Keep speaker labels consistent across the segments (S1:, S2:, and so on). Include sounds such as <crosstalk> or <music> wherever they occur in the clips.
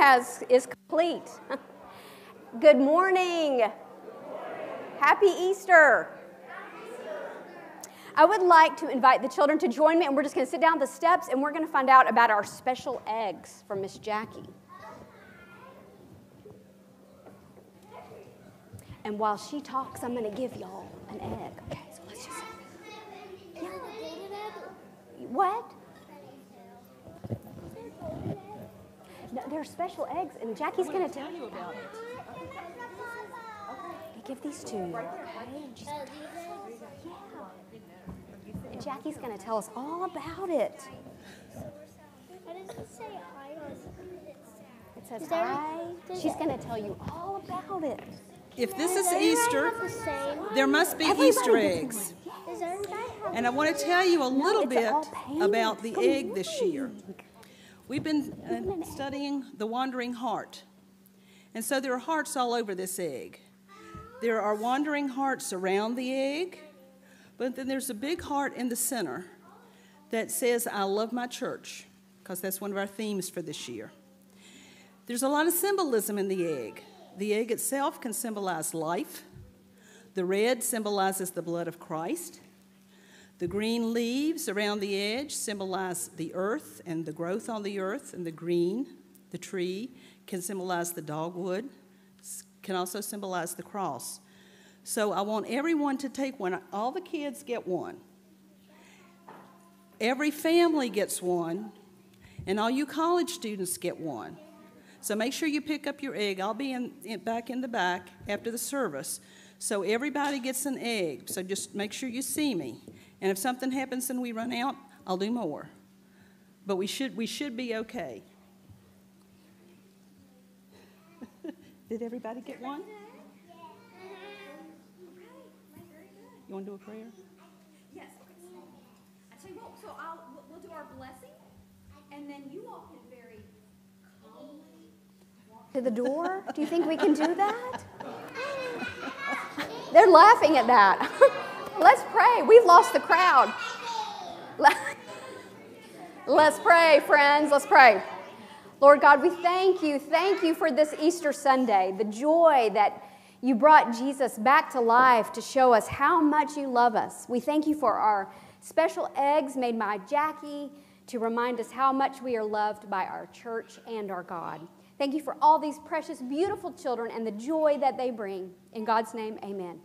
S1: has is complete. <laughs> Good morning. Happy Easter. I would like to invite the children to join me, and we're just going to sit down the steps and we're going to find out about our special eggs from Miss Jackie. And while she talks, I'm going to give y'all an egg. Okay, so let's just. Yeah. What? No, they're special eggs, and Jackie's going to tell you about it. Okay, give these to you. Okay, and she's yeah. And Jackie's going to tell us all about it.
S2: What say hi?
S1: It says hi. She's going to tell you all about it.
S3: If this is Easter, there must be Easter eggs. And I want to tell you a little bit about the egg this year. We've been uh, studying the wandering heart. And so there are hearts all over this egg. There are wandering hearts around the egg, but then there's a big heart in the center that says, I love my church, because that's one of our themes for this year. There's a lot of symbolism in the egg. The egg itself can symbolize life. The red symbolizes the blood of Christ. The green leaves around the edge symbolize the earth and the growth on the earth, and the green, the tree, can symbolize the dogwood, can also symbolize the cross. So I want everyone to take one. All the kids get one. Every family gets one, and all you college students get one. So make sure you pick up your egg. I'll be in, in, back in the back after the service. So everybody gets an egg. So just make sure you see me. And if something happens and we run out, I'll do more. But we should, we should be okay. <laughs> Did everybody get one? You want to do a prayer?
S1: Yes. I tell you what, so I'll, we'll do our blessing, and then you all can very calmly walk to the door? <laughs> Do you think we can do that? <laughs> They're laughing at that. Let's pray. We've lost the crowd. <laughs> Let's pray, friends. Let's pray. Lord God, we thank you. Thank you for this Easter Sunday, the joy that you brought Jesus back to life to show us how much you love us. We thank you for our special eggs made by Jackie to remind us how much we are loved by our church and our God. Thank you for all these precious, beautiful children and the joy that they bring. In God's name, amen.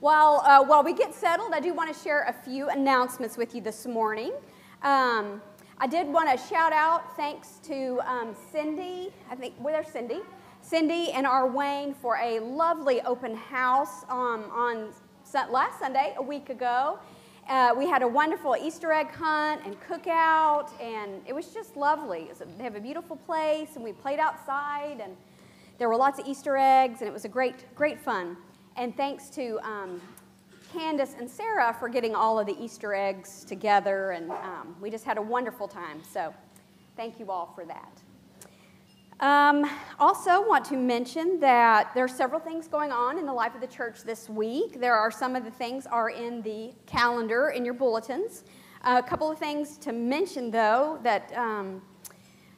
S1: While, uh, while we get settled, I do want to share a few announcements with you this morning. Um, I did want to shout out thanks to um, Cindy, I think, well, Cindy, Cindy and our Wayne for a lovely open house um, on last Sunday, a week ago. Uh, we had a wonderful Easter egg hunt and cookout, and it was just lovely. Was they have a beautiful place, and we played outside, and there were lots of Easter eggs, and it was a great, great fun. And thanks to um, Candace and Sarah for getting all of the Easter eggs together. And um, we just had a wonderful time. So thank you all for that. Um, also, want to mention that there are several things going on in the life of the church this week. There are some of the things are in the calendar in your bulletins. A couple of things to mention, though, that um,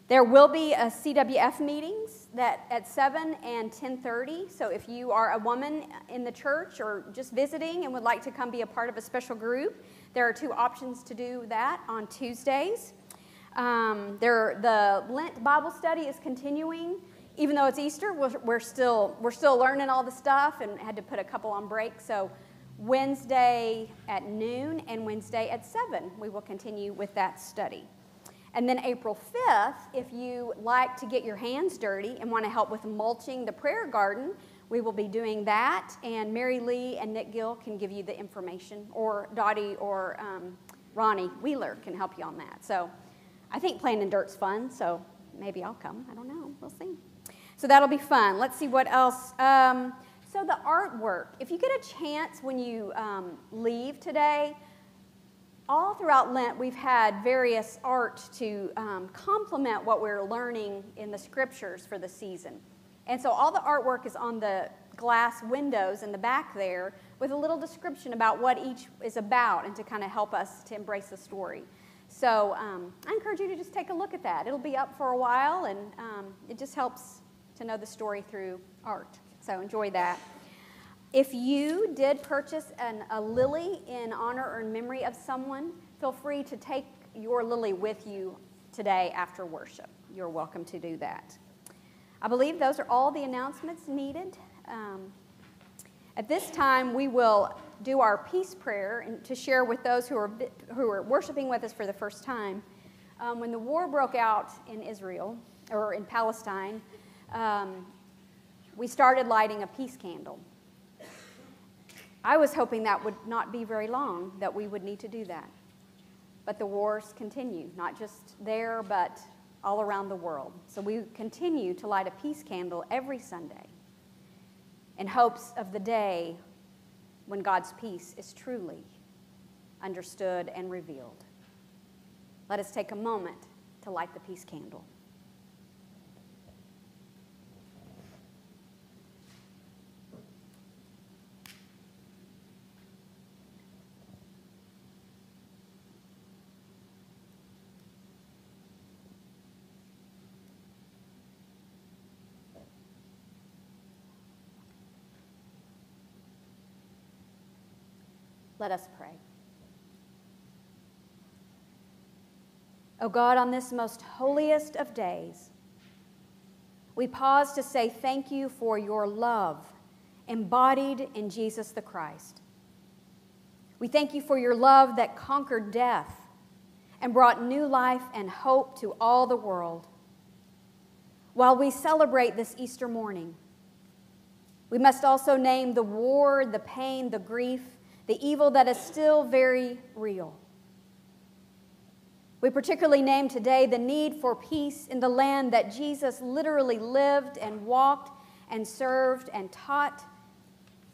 S1: there will be a CWF meetings that at 7 and 10:30. So if you are a woman in the church or just visiting and would like to come be a part of a special group, there are two options to do that on Tuesdays. Um, there, the Lent Bible study is continuing even though it's Easter, we're, we're, still, we're still learning all the stuff and had to put a couple on break. So Wednesday at noon and Wednesday at 7, we will continue with that study. And then April 5th, if you like to get your hands dirty and want to help with mulching the prayer garden, we will be doing that. And Mary Lee and Nick Gill can give you the information, or Dottie or um, Ronnie Wheeler can help you on that. So I think playing in dirt's fun, so maybe I'll come. I don't know. We'll see. So that'll be fun. Let's see what else. Um, so the artwork, if you get a chance when you um, leave today, all throughout Lent, we've had various art to um, complement what we're learning in the scriptures for the season. And so all the artwork is on the glass windows in the back there with a little description about what each is about and to kind of help us to embrace the story. So um, I encourage you to just take a look at that. It'll be up for a while and um, it just helps to know the story through art. So enjoy that. If you did purchase an, a lily in honor or in memory of someone, feel free to take your lily with you today after worship. You're welcome to do that. I believe those are all the announcements needed. Um, at this time, we will do our peace prayer and to share with those who are, who are worshiping with us for the first time. Um, when the war broke out in Israel, or in Palestine, um, we started lighting a peace candle. I was hoping that would not be very long, that we would need to do that. But the wars continue, not just there, but all around the world. So we continue to light a peace candle every Sunday in hopes of the day when God's peace is truly understood and revealed. Let us take a moment to light the peace candle. Let us pray. O oh God, on this most holiest of days, we pause to say thank you for your love embodied in Jesus the Christ. We thank you for your love that conquered death and brought new life and hope to all the world. While we celebrate this Easter morning, we must also name the war, the pain, the grief, the evil that is still very real. We particularly name today the need for peace in the land that Jesus literally lived and walked and served and taught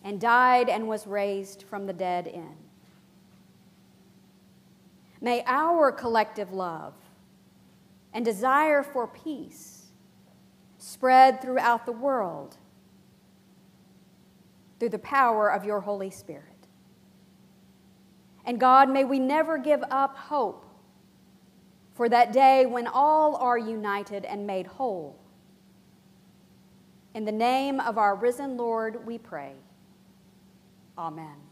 S1: and died and was raised from the dead in. May our collective love and desire for peace spread throughout the world through the power of your Holy Spirit. And God, may we never give up hope for that day when all are united and made whole. In the name of our risen Lord, we pray. Amen.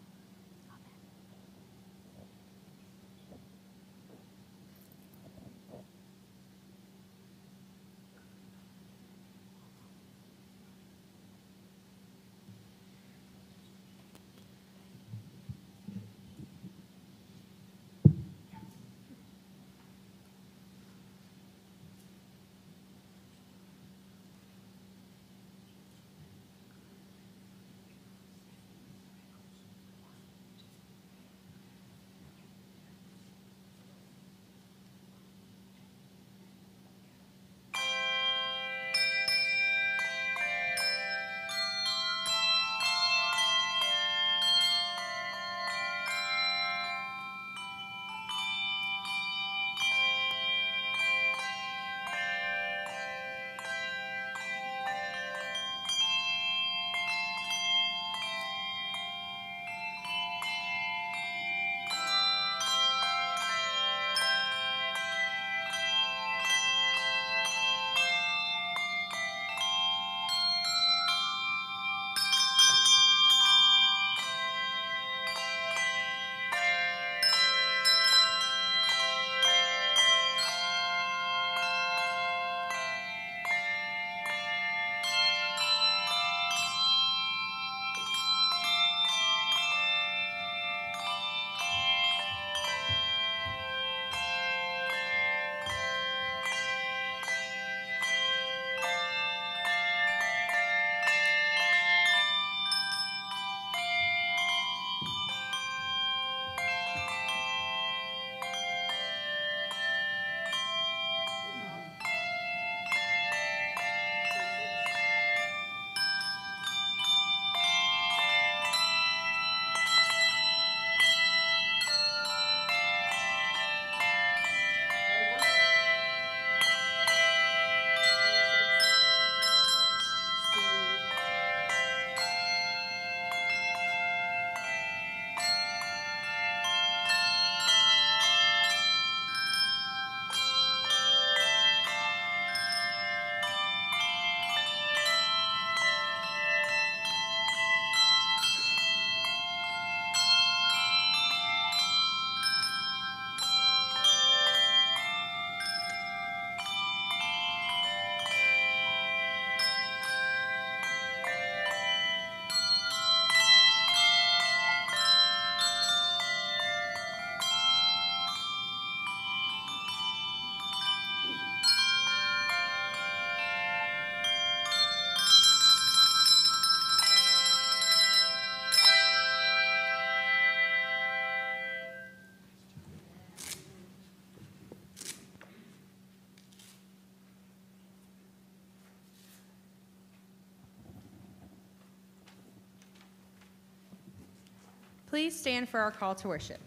S2: Please stand for our call to worship.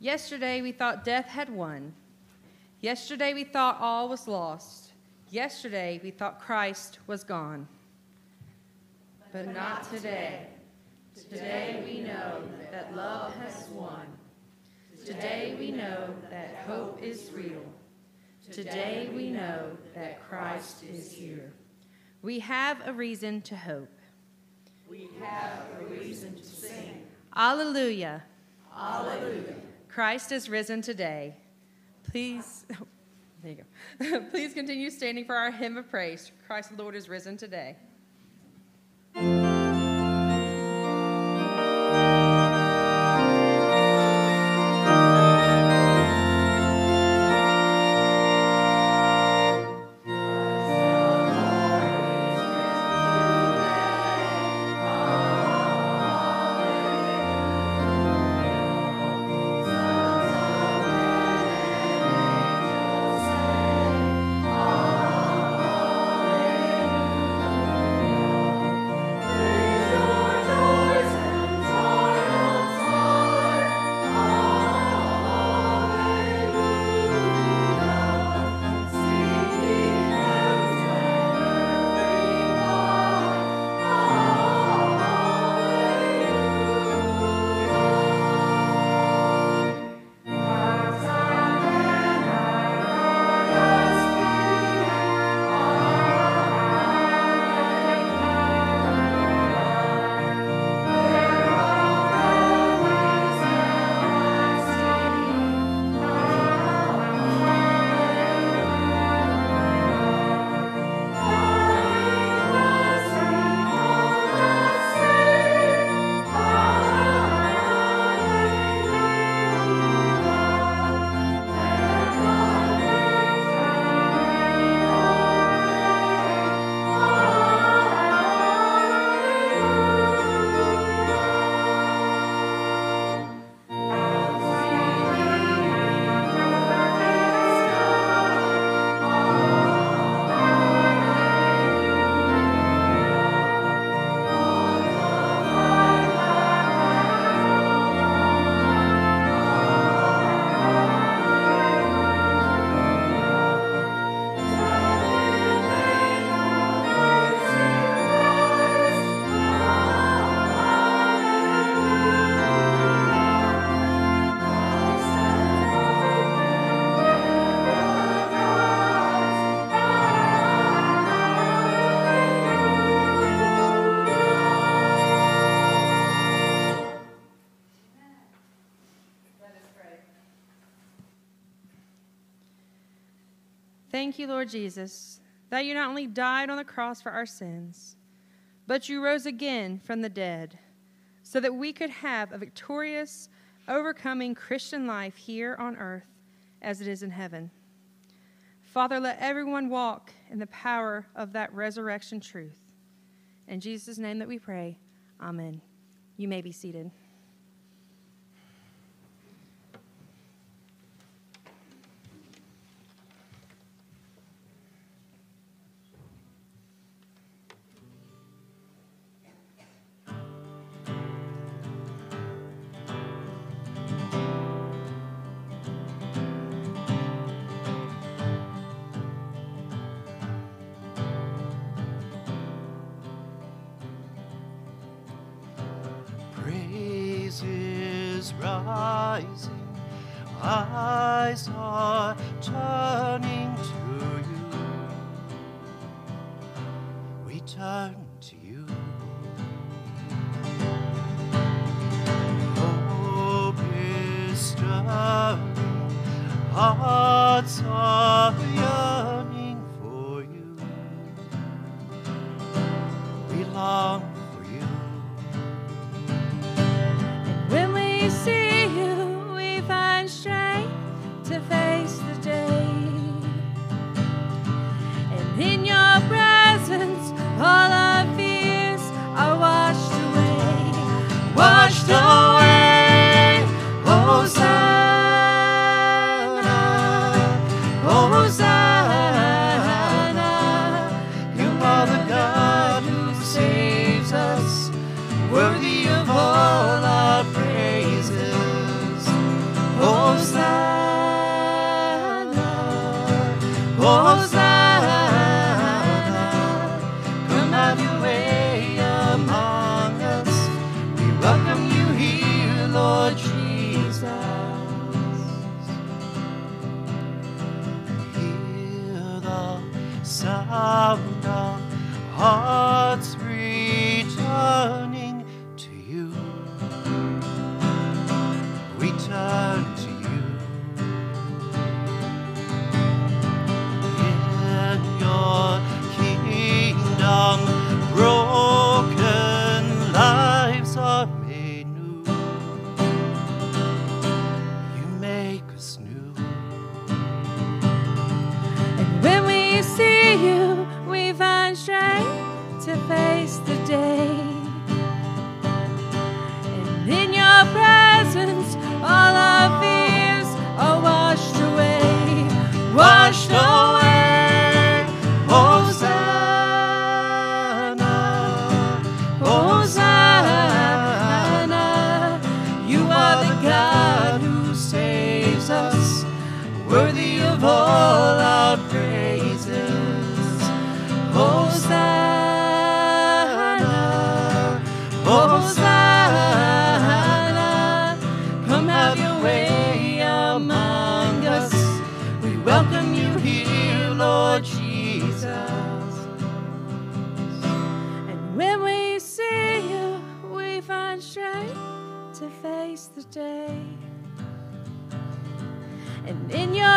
S2: Yesterday we thought death had won. Yesterday we thought all was lost. Yesterday we thought Christ was gone. But not today. Today we know that love has won. Today we know that hope is real. Today we know that Christ is here. We have a reason to hope.
S4: We have a reason to sing.
S2: Alleluia.
S4: Alleluia.
S2: Christ is risen today. Please, oh, <laughs> there you go. <laughs> Please continue standing for our hymn of praise. Christ the Lord is risen today. Thank you, Lord Jesus, that you not only died on the cross for our sins, but you rose again from the dead so that we could have a victorious, overcoming Christian life here on earth as it is in heaven. Father, let everyone walk in the power of that resurrection truth. In Jesus' name that we pray, amen. You may be seated.
S5: was rising, eyes are turning to you. We turn to you. Hope is stirring, hearts are.
S6: beating. Face the day. And in your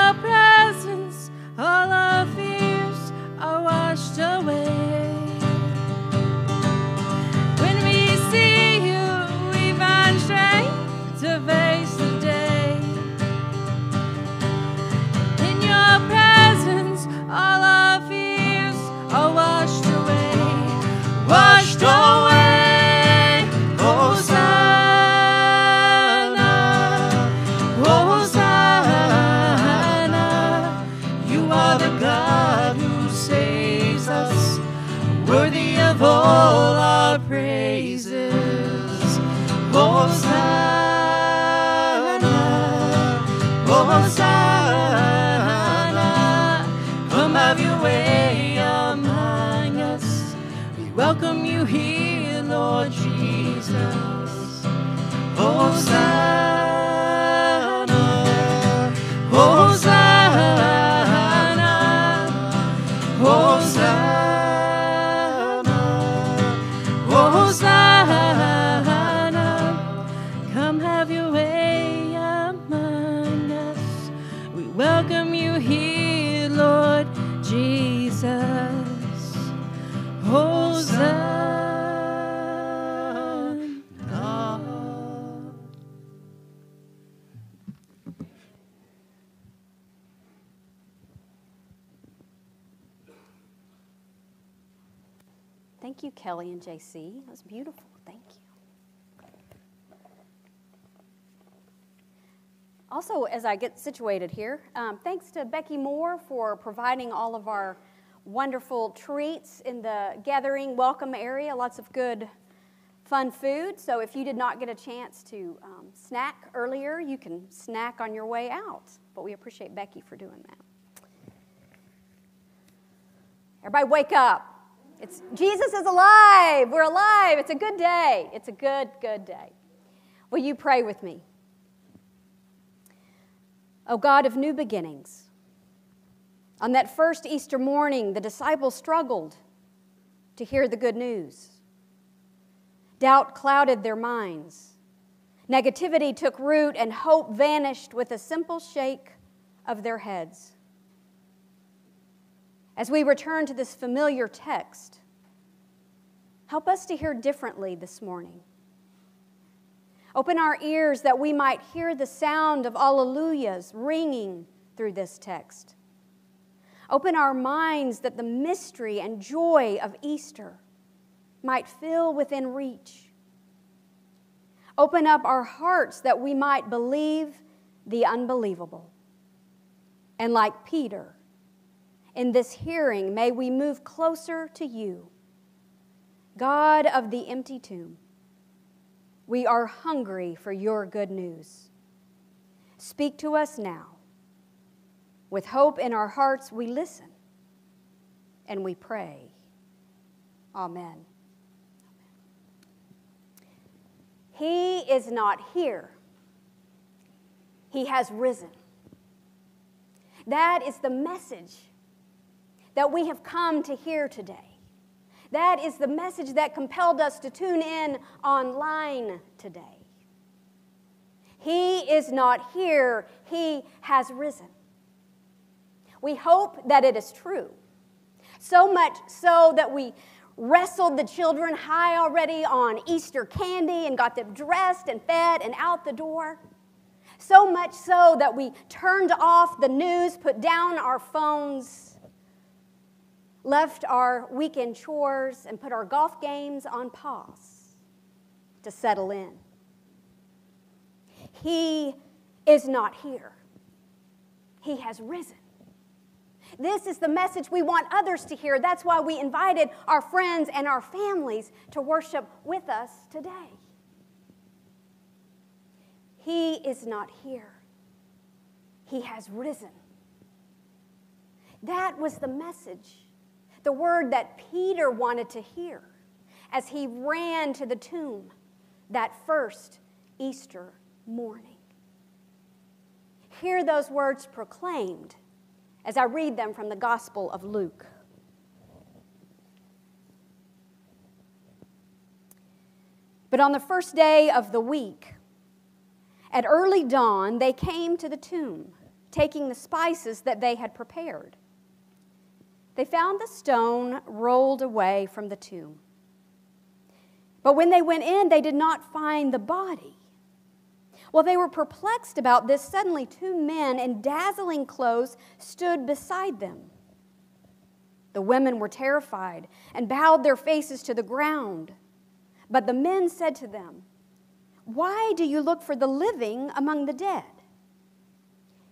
S1: Kelly and JC. That was beautiful. Thank you. Also, as I get situated here, um, thanks to Becky Moore for providing all of our wonderful treats in the gathering welcome area. Lots of good, fun food. So, if you did not get a chance to um, snack earlier, you can snack on your way out. But we appreciate Becky for doing that. Everybody, wake up. It's, Jesus is alive. We're alive. It's a good day. It's a good, good day. Will you pray with me? O God of new beginnings, on that first Easter morning, the disciples struggled to hear the good news. Doubt clouded their minds. Negativity took root, and hope vanished with a simple shake of their heads. As we return to this familiar text, help us to hear differently this morning. Open our ears that we might hear the sound of alleluias ringing through this text. Open our minds that the mystery and joy of Easter might fill within reach. Open up our hearts that we might believe the unbelievable. And like Peter, in this hearing, may we move closer to you, God of the empty tomb. We are hungry for your good news. Speak to us now. With hope in our hearts, we listen and we pray. Amen. He is not here, He has risen. That is the message that we have come to hear today. That is the message that compelled us to tune in online today. He is not here, He has risen. We hope that it is true. So much so that we wrestled the children high already on Easter candy and got them dressed and fed and out the door. So much so that we turned off the news, put down our phones, left our weekend chores, and put our golf games on pause to settle in. He is not here, He has risen. This is the message we want others to hear. That's why we invited our friends and our families to worship with us today. He is not here, He has risen. That was the message, the word that Peter wanted to hear as he ran to the tomb that first Easter morning. Hear those words proclaimed as I read them from the Gospel of Luke. But on the first day of the week, at early dawn, they came to the tomb, taking the spices that they had prepared. They found the stone rolled away from the tomb. But when they went in, they did not find the body. While they were perplexed about this, suddenly two men in dazzling clothes stood beside them. The women were terrified and bowed their faces to the ground. But the men said to them, Why do you look for the living among the dead?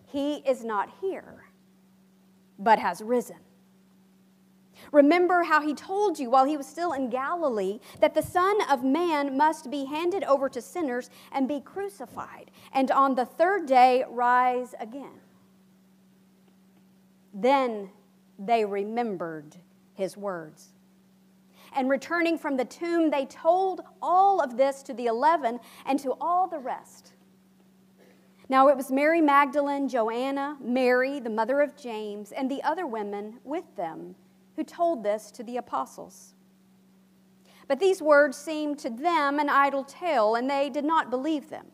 S1: He is not here, but has risen. Remember how he told you while he was still in Galilee that the Son of Man must be handed over to sinners and be crucified, and on the third day rise again. Then they remembered his words. And returning from the tomb, they told all of this to the eleven and to all the rest. Now it was Mary Magdalene, Joanna, Mary, the mother of James, and the other women with them who told this to the apostles. But these words seemed to them an idle tale, and they did not believe them.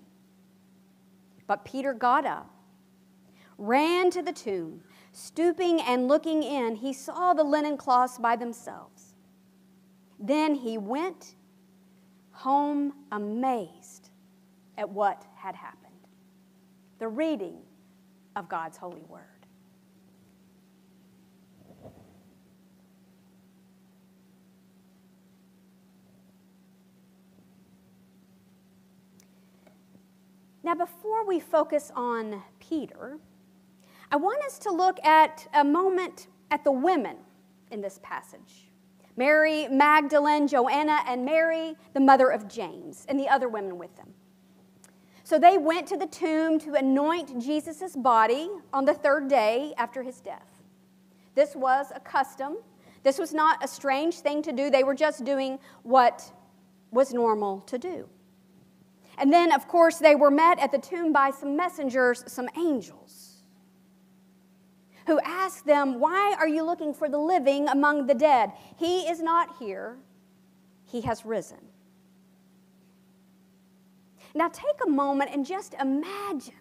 S1: But Peter got up, ran to the tomb, stooping and looking in, he saw the linen cloths by themselves. Then he went home amazed at what had happened. The reading of God's holy word. Now, before we focus on Peter, I want us to look at a moment at the women in this passage Mary Magdalene, Joanna, and Mary, the mother of James, and the other women with them. So they went to the tomb to anoint Jesus' body on the third day after his death. This was a custom. This was not a strange thing to do. They were just doing what was normal to do. And then, of course, they were met at the tomb by some messengers, some angels, who asked them, Why are you looking for the living among the dead? He is not here, he has risen. Now, take a moment and just imagine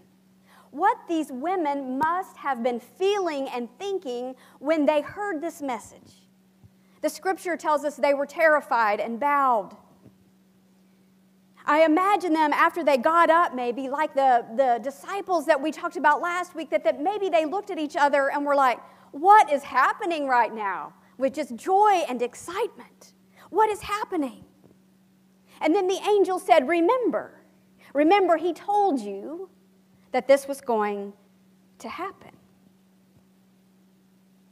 S1: what these women must have been feeling and thinking when they heard this message. The scripture tells us they were terrified and bowed I imagine them after they got up, maybe like the, the disciples that we talked about last week, that, that maybe they looked at each other and were like, What is happening right now? With just joy and excitement. What is happening? And then the angel said, Remember, remember, he told you that this was going to happen.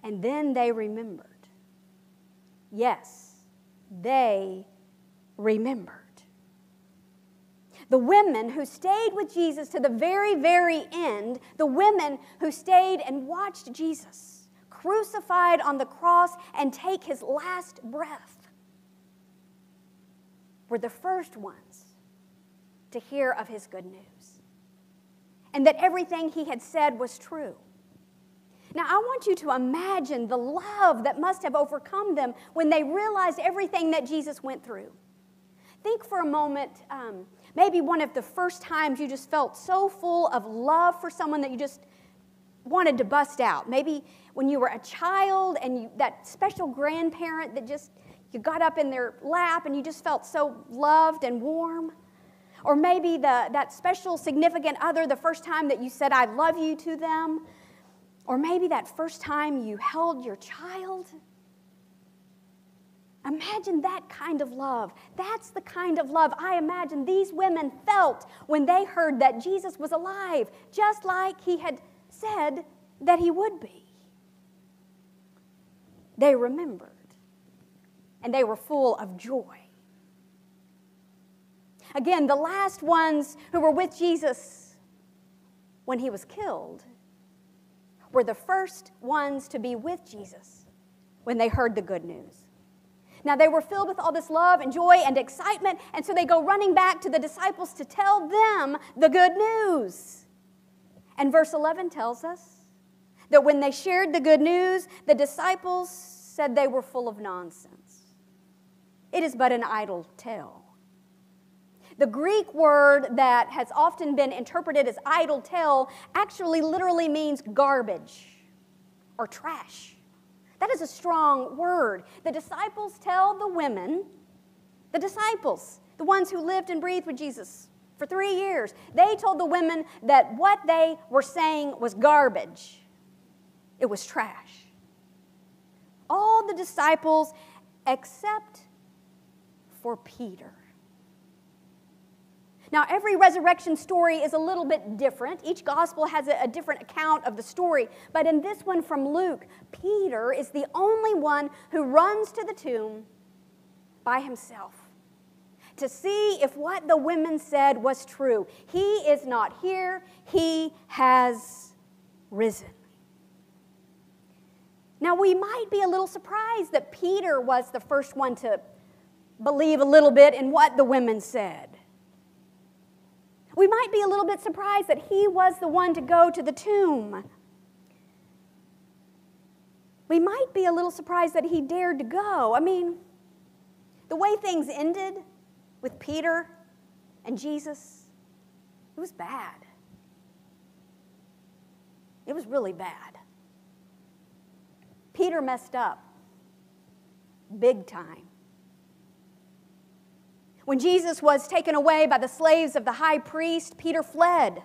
S1: And then they remembered. Yes, they remembered. The women who stayed with Jesus to the very, very end, the women who stayed and watched Jesus crucified on the cross and take his last breath, were the first ones to hear of his good news and that everything he had said was true. Now, I want you to imagine the love that must have overcome them when they realized everything that Jesus went through. Think for a moment, um, maybe one of the first times you just felt so full of love for someone that you just wanted to bust out. Maybe when you were a child and you, that special grandparent that just, you got up in their lap and you just felt so loved and warm. Or maybe the, that special significant other, the first time that you said, I love you to them. Or maybe that first time you held your child. Imagine that kind of love. That's the kind of love I imagine these women felt when they heard that Jesus was alive, just like he had said that he would be. They remembered, and they were full of joy. Again, the last ones who were with Jesus when he was killed were the first ones to be with Jesus when they heard the good news. Now they were filled with all this love and joy and excitement, and so they go running back to the disciples to tell them the good news. And verse 11 tells us that when they shared the good news, the disciples said they were full of nonsense. It is but an idle tale. The Greek word that has often been interpreted as idle tale actually literally means garbage or trash. That is a strong word. The disciples tell the women, the disciples, the ones who lived and breathed with Jesus for three years, they told the women that what they were saying was garbage, it was trash. All the disciples except for Peter. Now, every resurrection story is a little bit different. Each gospel has a, a, different account of the story. But in this one from Luke, Peter is the only one who runs to the tomb by himself to see if what the women said was true. He is not here, he has risen. Now, we might be a little surprised that Peter was the first one to believe a little bit in what the women said. We might be a little bit surprised that he was the one to go to the tomb. We might be a little surprised that he dared to go. I mean, the way things ended with Peter and Jesus, it was bad. It was really bad. Peter messed up big time. When Jesus was taken away by the slaves of the high priest, Peter fled.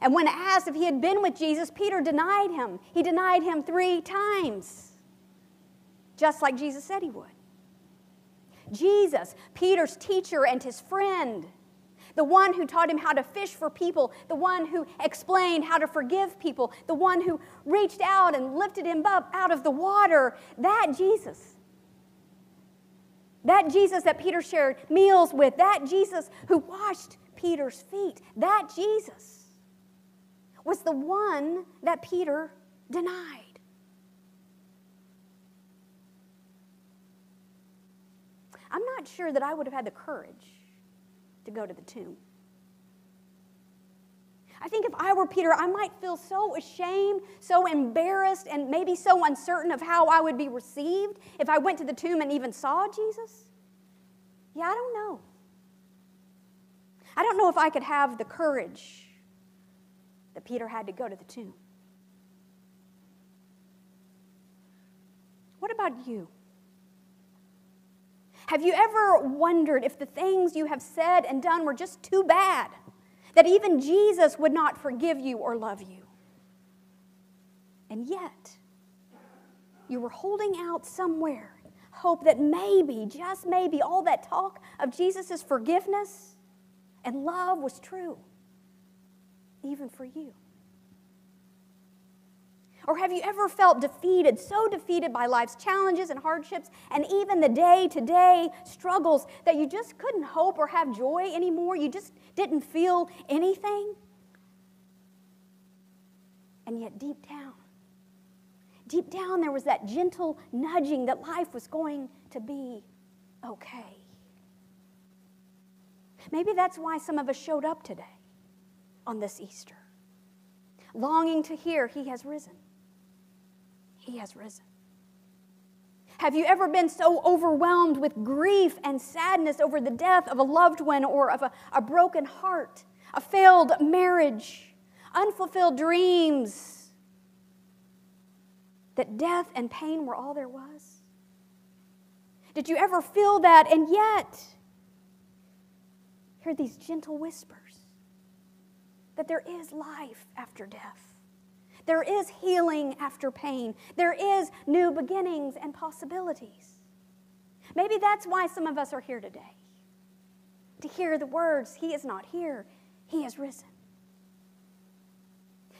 S1: And when asked if he had been with Jesus, Peter denied him. He denied him three times, just like Jesus said he would. Jesus, Peter's teacher and his friend, the one who taught him how to fish for people, the one who explained how to forgive people, the one who reached out and lifted him up out of the water, that Jesus that Jesus that Peter shared meals with, that Jesus who washed Peter's feet, that Jesus was the one that Peter denied. I'm not sure that I would have had the courage to go to the tomb. I think if I were Peter, I might feel so ashamed, so embarrassed, and maybe so uncertain of how I would be received if I went to the tomb and even saw Jesus. Yeah, I don't know. I don't know if I could have the courage that Peter had to go to the tomb. What about you? Have you ever wondered if the things you have said and done were just too bad? That even Jesus would not forgive you or love you. And yet, you were holding out somewhere hope that maybe, just maybe, all that talk of Jesus' forgiveness and love was true, even for you. Or have you ever felt defeated, so defeated by life's challenges and hardships and even the day to day struggles that you just couldn't hope or have joy anymore? You just didn't feel anything? And yet, deep down, deep down, there was that gentle nudging that life was going to be okay. Maybe that's why some of us showed up today on this Easter, longing to hear He has risen. He has risen. Have you ever been so overwhelmed with grief and sadness over the death of a loved one or of a, a broken heart, a failed marriage, unfulfilled dreams, that death and pain were all there was? Did you ever feel that and yet hear these gentle whispers that there is life after death? There is healing after pain. There is new beginnings and possibilities. Maybe that's why some of us are here today to hear the words, He is not here, He has risen.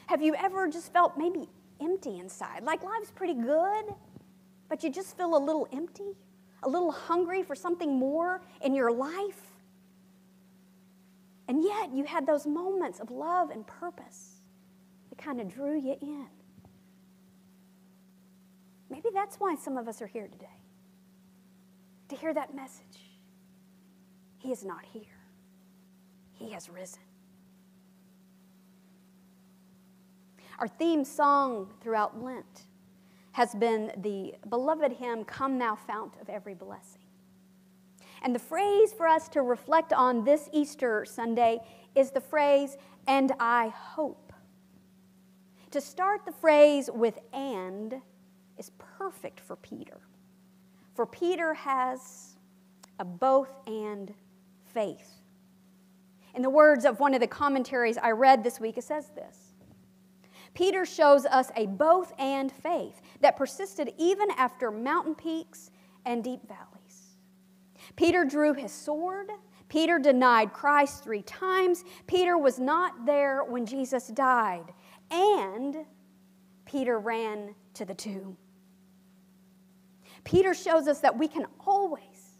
S1: Have you ever just felt maybe empty inside? Like life's pretty good, but you just feel a little empty, a little hungry for something more in your life? And yet you had those moments of love and purpose that kind of drew you in. Maybe that's why some of us are here today to hear that message. He is not here, He has risen. Our theme song throughout Lent has been the beloved hymn, Come Thou Fount of Every Blessing. And the phrase for us to reflect on this Easter Sunday is the phrase, and I hope. To start the phrase with and is perfect for Peter. For Peter has a both and faith. In the words of one of the commentaries I read this week, it says this Peter shows us a both and faith that persisted even after mountain peaks and deep valleys. Peter drew his sword. Peter denied Christ three times. Peter was not there when Jesus died and Peter ran to the tomb. Peter shows us that we can always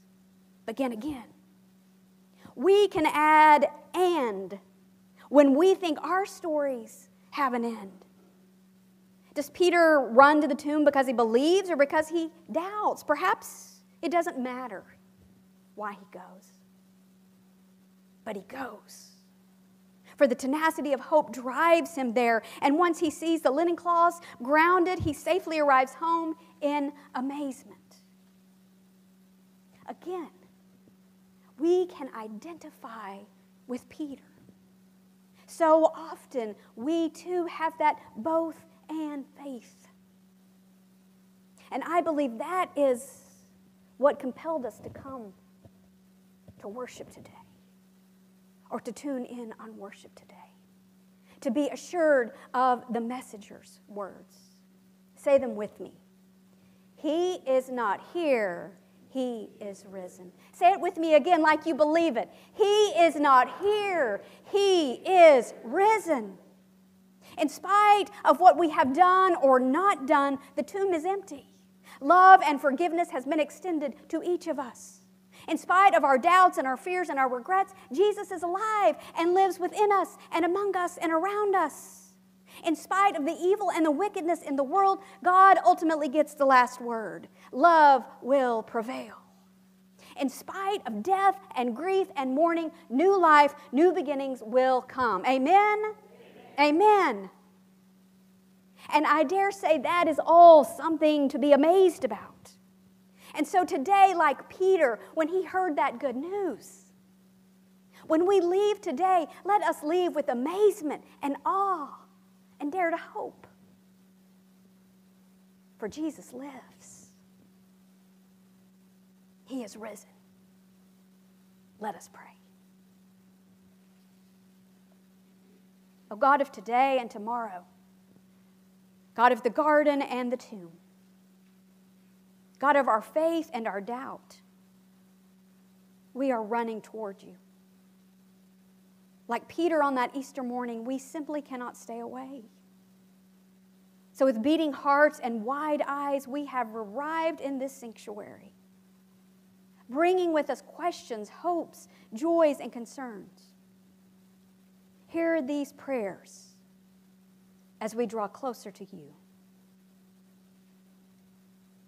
S1: begin again. We can add and when we think our stories have an end. Does Peter run to the tomb because he believes or because he doubts? Perhaps it doesn't matter why he goes, but he goes for the tenacity of hope drives him there. And once he sees the linen cloths grounded, he safely arrives home in amazement. Again, we can identify with Peter. So often, we too have that both and faith. And I believe that is what compelled us to come to worship today or to tune in on worship today. To be assured of the messenger's words. Say them with me. He is not here, he is risen. Say it with me again like you believe it. He is not here, he is risen. In spite of what we have done or not done, the tomb is empty. Love and forgiveness has been extended to each of us. In spite of our doubts and our fears and our regrets, Jesus is alive and lives within us and among us and around us. In spite of the evil and the wickedness in the world, God ultimately gets the last word. Love will prevail. In spite of death and grief and mourning, new life, new beginnings will come. Amen? Amen. Amen. And I dare say that is all something to be amazed about. And so today, like Peter, when he heard that good news, when we leave today, let us leave with amazement and awe and dare to hope. For Jesus lives, He is risen. Let us pray. O God of today and tomorrow, God of the garden and the tomb, God of our faith and our doubt, we are running toward you. Like Peter on that Easter morning, we simply cannot stay away. So, with beating hearts and wide eyes, we have arrived in this sanctuary, bringing with us questions, hopes, joys, and concerns. Hear these prayers as we draw closer to you.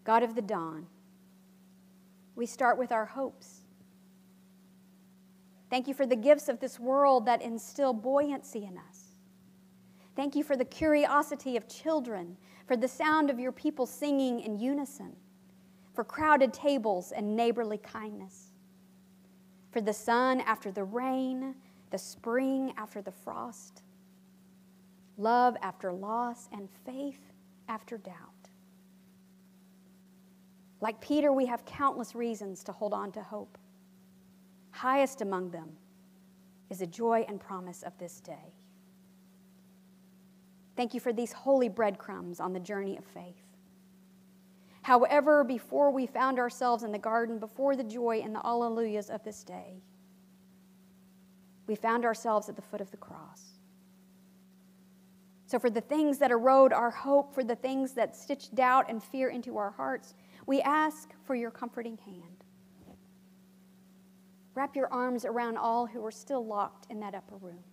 S1: God of the dawn, we start with our hopes. Thank you for the gifts of this world that instill buoyancy in us. Thank you for the curiosity of children, for the sound of your people singing in unison, for crowded tables and neighborly kindness, for the sun after the rain, the spring after the frost, love after loss, and faith after doubt. Like Peter, we have countless reasons to hold on to hope. Highest among them is the joy and promise of this day. Thank you for these holy breadcrumbs on the journey of faith. However, before we found ourselves in the garden, before the joy and the alleluias of this day, we found ourselves at the foot of the cross. So, for the things that erode our hope, for the things that stitch doubt and fear into our hearts, we ask for your comforting hand. Wrap your arms around all who are still locked in that upper room.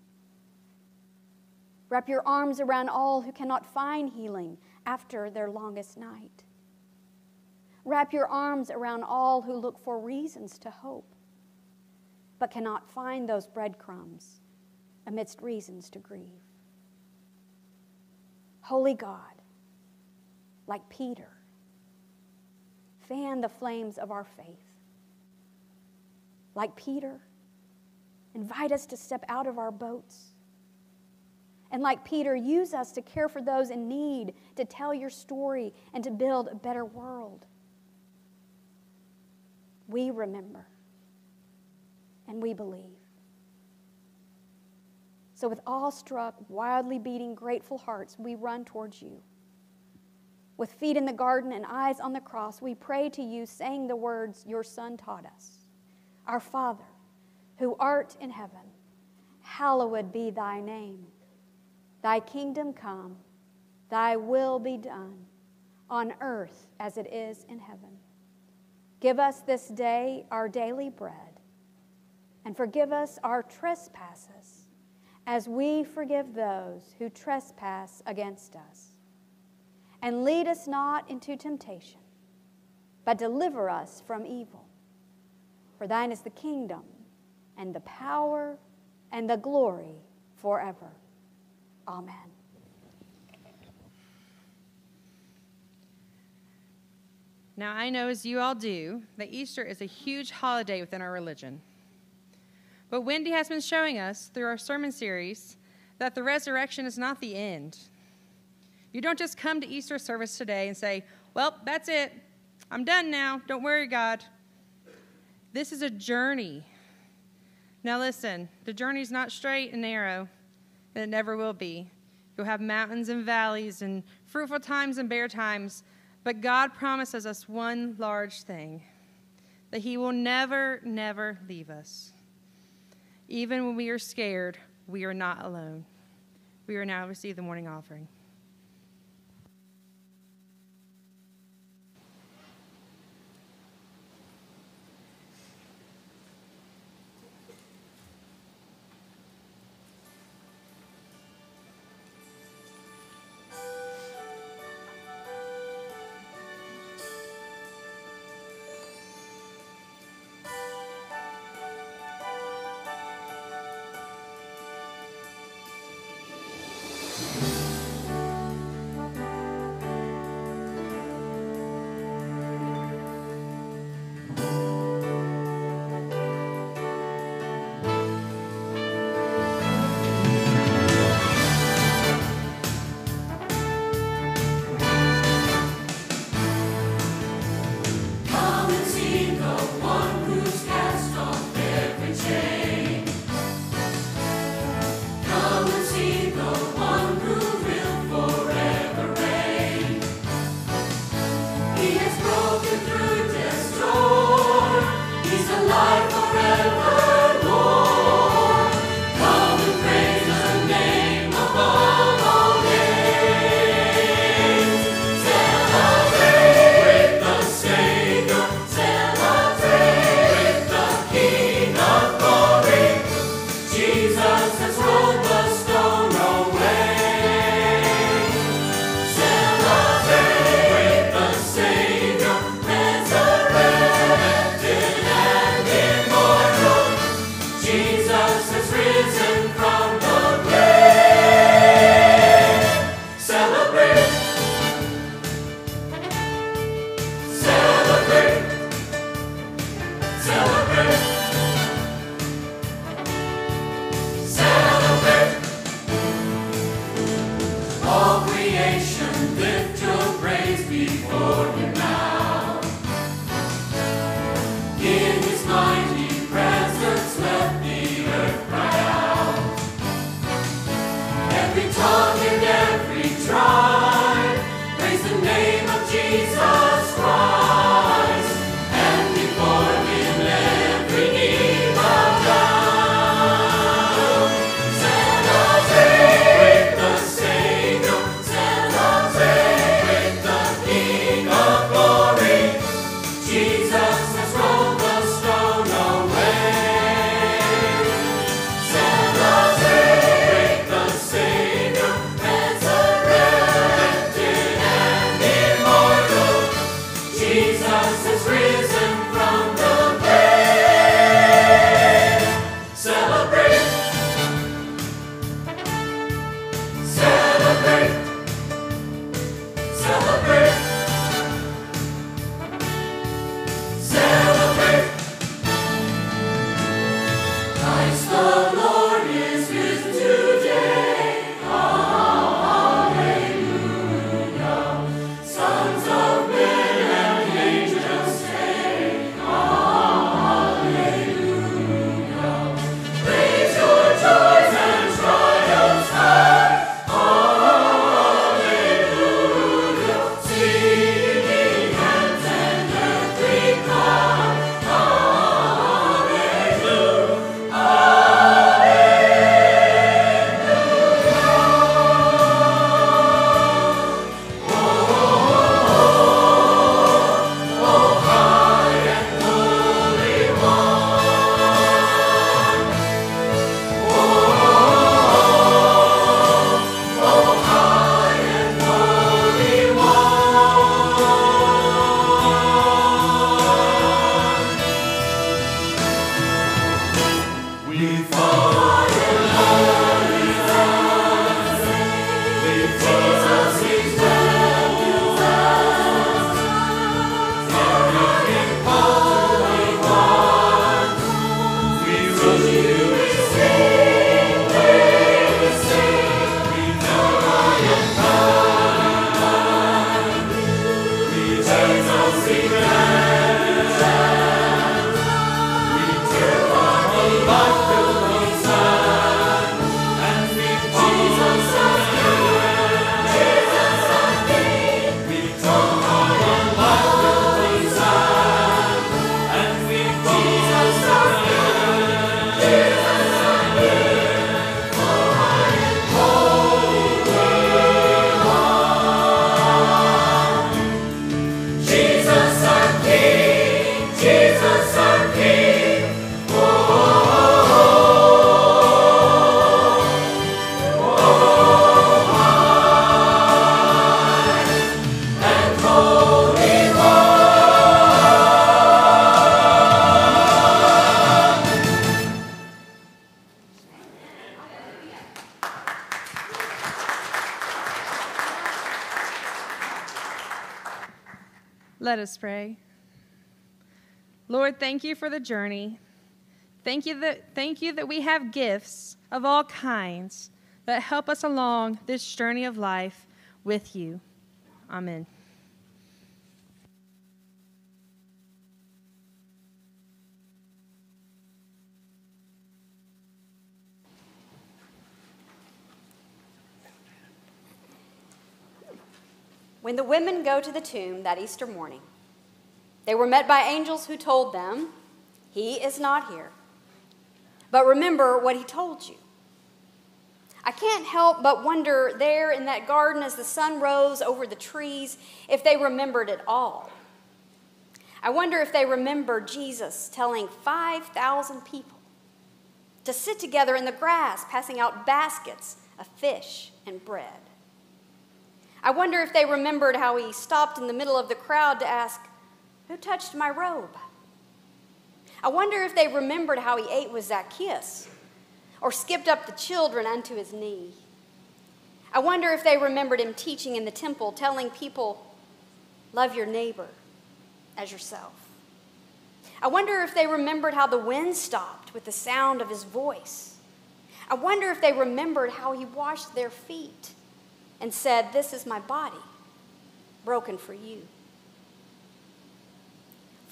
S1: Wrap your arms around all who cannot find healing after their longest night. Wrap your arms around all who look for reasons to hope, but cannot find those breadcrumbs amidst reasons to grieve. Holy God, like Peter, fan the flames of our faith. Like Peter, invite us to step out of our boats and like Peter, use us to care for those in need, to tell your story, and to build a better world. We remember and we believe. So, with awestruck, wildly beating, grateful hearts, we run towards you. With feet in the garden and eyes on the cross, we pray to you, saying the words your Son taught us Our Father, who art in heaven, hallowed be thy name. Thy kingdom come, thy will be done, on earth as it is in heaven. Give us this day our daily bread, and forgive us our trespasses, as we forgive those who trespass against us. And lead us not into temptation, but deliver us from evil. For thine is the kingdom, and the power, and the glory forever. Amen.
S2: Now, I know, as you all do, that Easter is a huge holiday within our religion. But Wendy has been showing us through our sermon series that the resurrection is not the end. You don't just come to Easter service today and say, Well, that's it. I'm done now. Don't worry, God. This is a journey. Now, listen, the journey's not straight and narrow and it never will be. You'll have mountains and valleys and fruitful times and bare times, but God promises us one large thing that He will never, never leave us. Even when we are scared, we are not alone. We are now receive the morning offering. Thank you for the journey. Thank you that, thank you that we have gifts of all kinds that help us along this journey of life with you. Amen.
S1: When the women go to the tomb that Easter morning, they were met by angels who told them, He is not here. But remember what He told you. I can't help but wonder there in that garden as the sun rose over the trees if they remembered it all. I wonder if they remembered Jesus telling 5,000 people to sit together in the grass, passing out baskets of fish and bread. I wonder if they remembered how he stopped in the middle of the crowd to ask, Who touched my robe? I wonder if they remembered how he ate with Zacchaeus or skipped up the children unto his knee. I wonder if they remembered him teaching in the temple, telling people, Love your neighbor as yourself. I wonder if they remembered how the wind stopped with the sound of his voice. I wonder if they remembered how he washed their feet and said, This is my body, broken for you.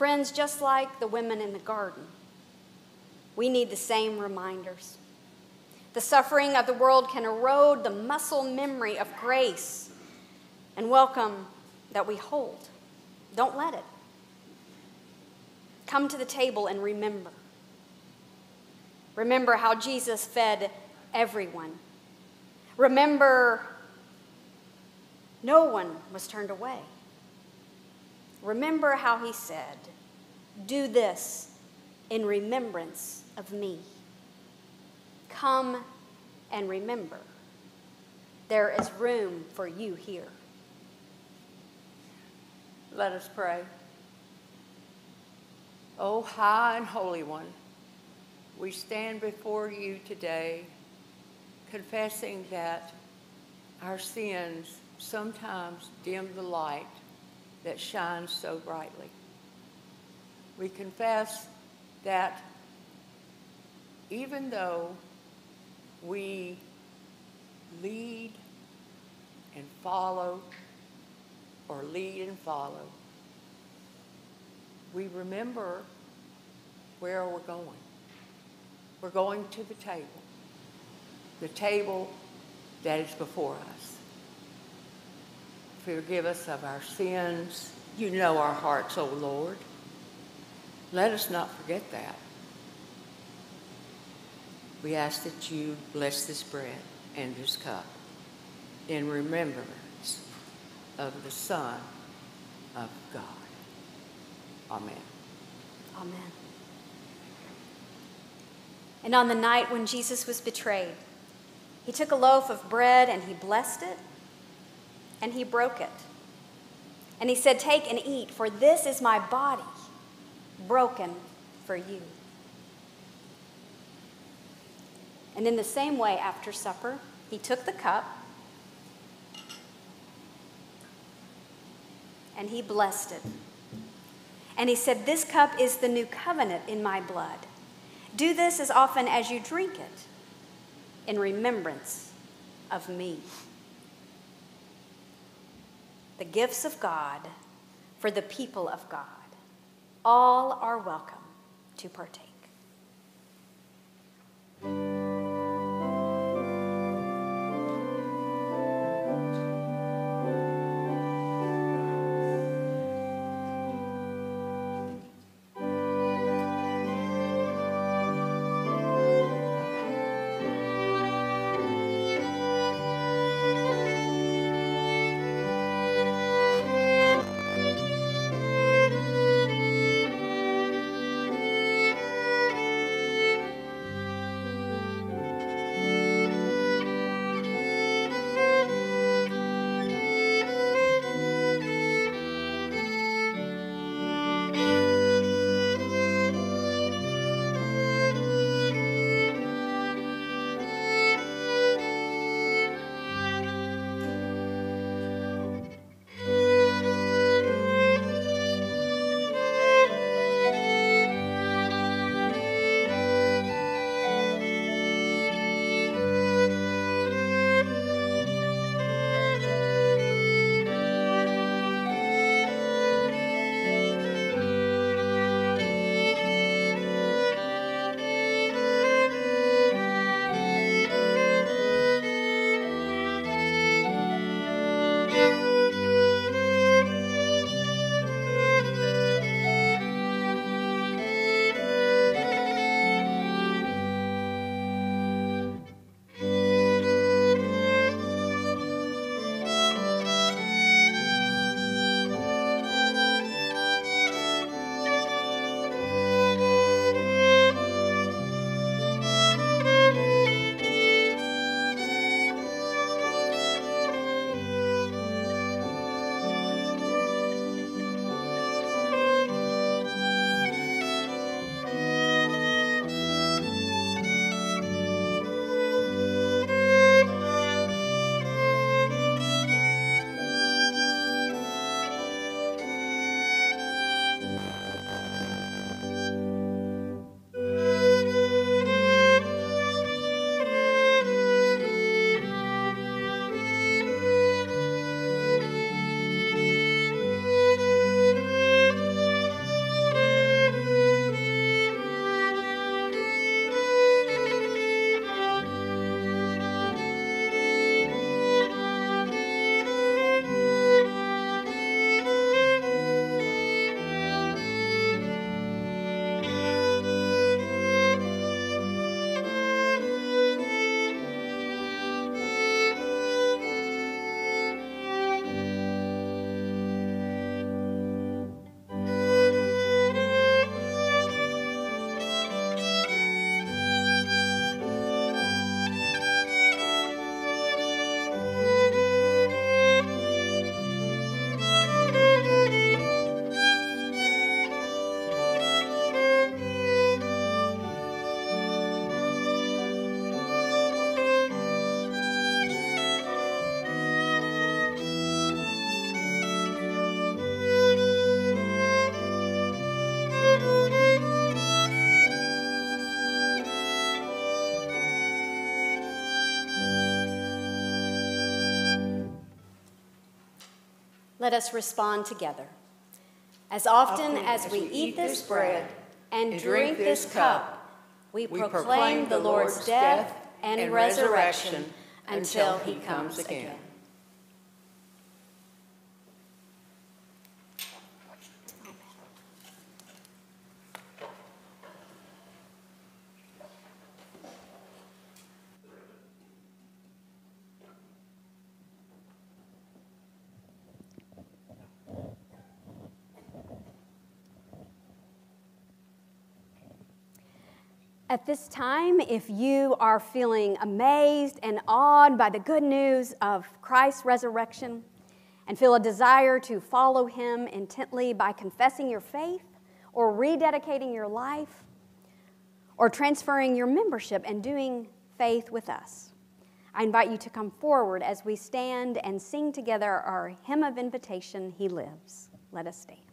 S1: Friends, just like the women in the garden, we need the same reminders. The suffering of the world can erode the muscle memory of grace and welcome that we hold. Don't let it. Come to the table and remember. Remember how Jesus fed everyone. Remember no one was turned away. Remember how he said, Do this in remembrance of me. Come and remember. There is room for you here.
S4: Let us pray. O high and holy one, we stand before you today confessing that our sins sometimes dim the light that shines so brightly. We confess that even though we lead and follow, or lead and follow, we remember where we're going. We're going to the table, the table that is before us. Forgive us of our sins. You know our hearts, O Lord. Let us not forget that. We ask that you bless this bread and this cup in remembrance of the Son of God. Amen.
S1: Amen. And on the night when Jesus was betrayed, he took a loaf of bread and he blessed it and he broke it. And he said, Take and eat, for this is my body broken for you. And in the same way, after supper, he took the cup and he blessed it. And he said, This cup is the new covenant in my blood. Do this as often as you drink it in remembrance of me the gifts of God for the people of God. All are welcome to partake. Let us respond together. As often as we eat this bread and drink this cup, we proclaim the Lord's death and resurrection until he comes again.
S7: At this time, if you are feeling amazed and awed by the good news of Christ's resurrection and feel a desire to follow him intently by confessing your faith or rededicating your life or transferring your membership and doing faith with us, I invite you to come forward as we stand and sing together our hymn of invitation, He Lives. Let us stand.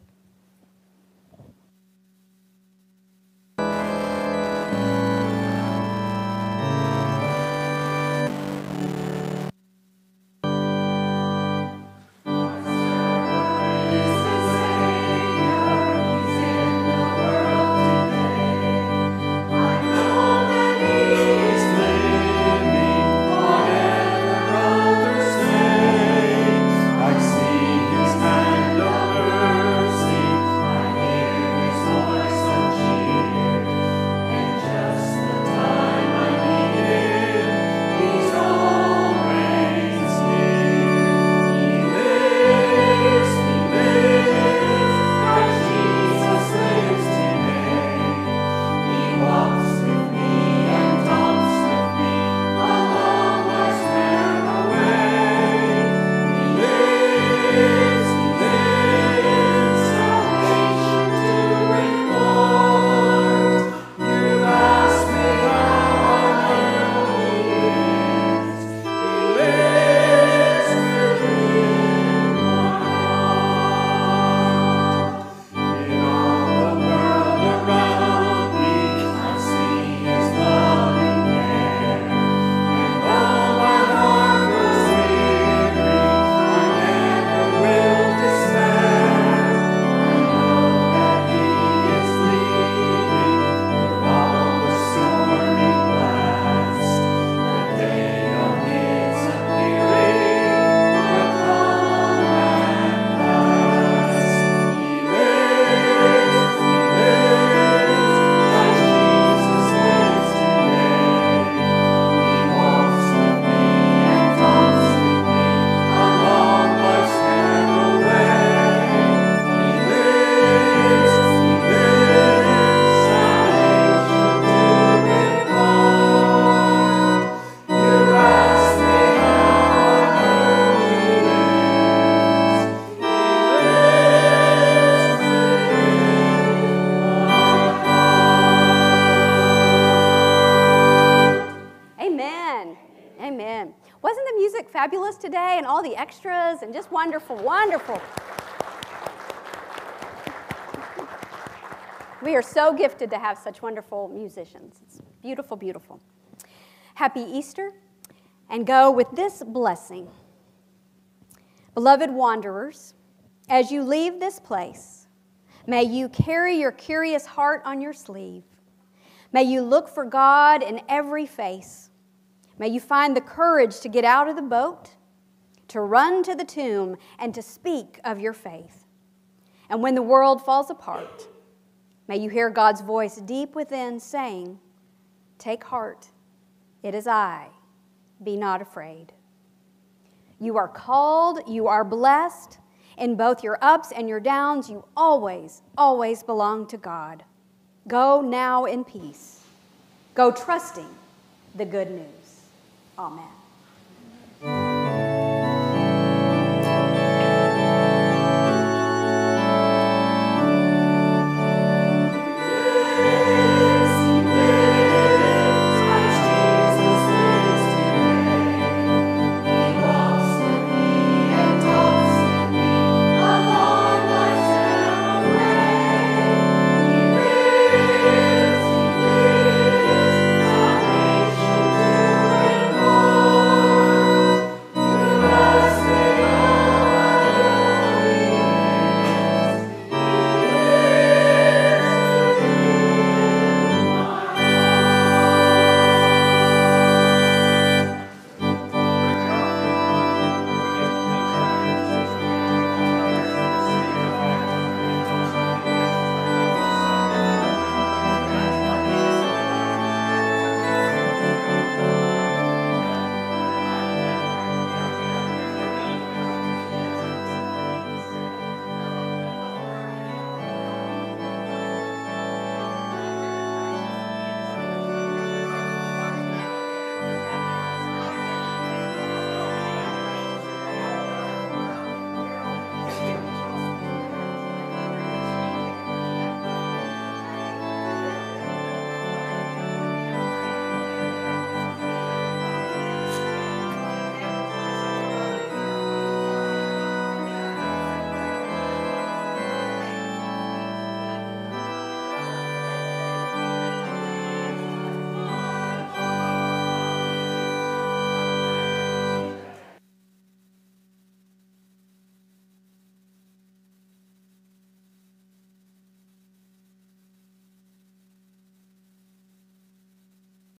S7: Today and all the extras and just wonderful, wonderful. We are so gifted to have such wonderful musicians. It's beautiful, beautiful. Happy Easter, and go with this blessing. Beloved wanderers, as you leave this place, may you carry your curious heart on your sleeve. May you look for God in every face. May you find the courage to get out of the boat to run to the tomb and to speak of your faith. And when the world falls apart, may you hear God's voice deep within saying, Take heart, it is I, be not afraid. You are called, you are blessed. In both your ups and your downs, you always, always belong to God. Go now in peace. Go trusting the good news. Amen.